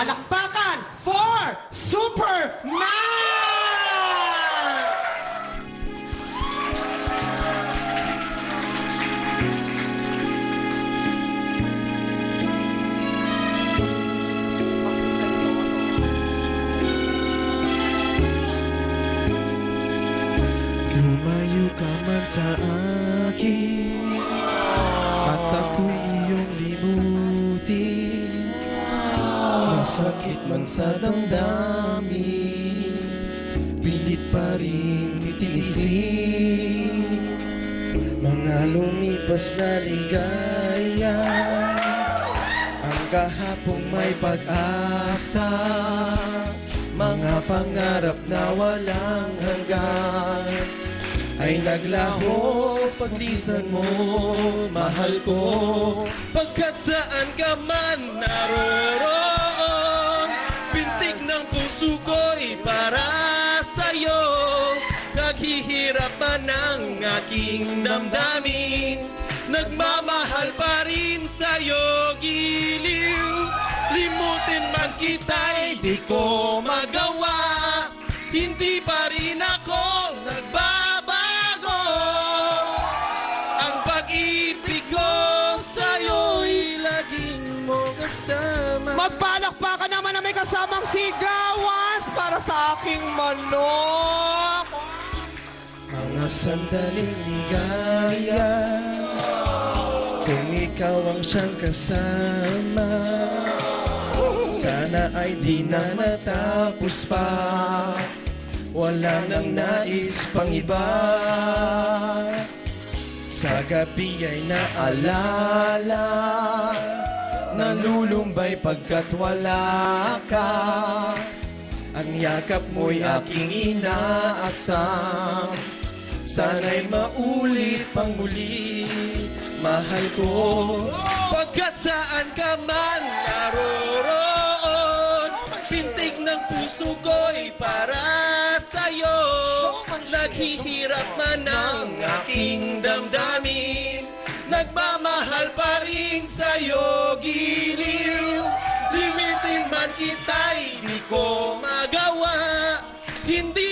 Palakpakan for Superman! Lumayo ka man sa akin man sa damdamin. Pilit pa rin titiisin Mga lumipas na ligaya. Ang kahapong may pag-asa Mga pangarap na walang hanggan. Ay naglaho paglisan mo, mahal ko. Pagkat saan ka man naroroon Man ang aking damdamin. Nagmamahal pa rin sa'yo giliw. Limutin man kita'y di ko magawa. Hindi pa rin ako nagbabago. Ang pag-ibig ko sa'yo'y laging mo kasama. Magpalakpakan naman na may kasamang sigawans para sa aking manok. Mga sandaling ligaya Kung ikaw ang siyang kasama Sana ay di na natapos pa. Wala nang nais pang iba. Sa gabi ay naalala Nalulumbay pagkat wala ka. Ang yakap mo'y aking inaasam Sana'y maulit pang muli Mahal ko. Pagkat saan ka man naroroon Pintig ng puso ko'y para sa'yo. Naghihirap man ang aking damdamin Nagmamahal pa rin sa'yo giliw. Limitin man kita'y di ko magawa Hindi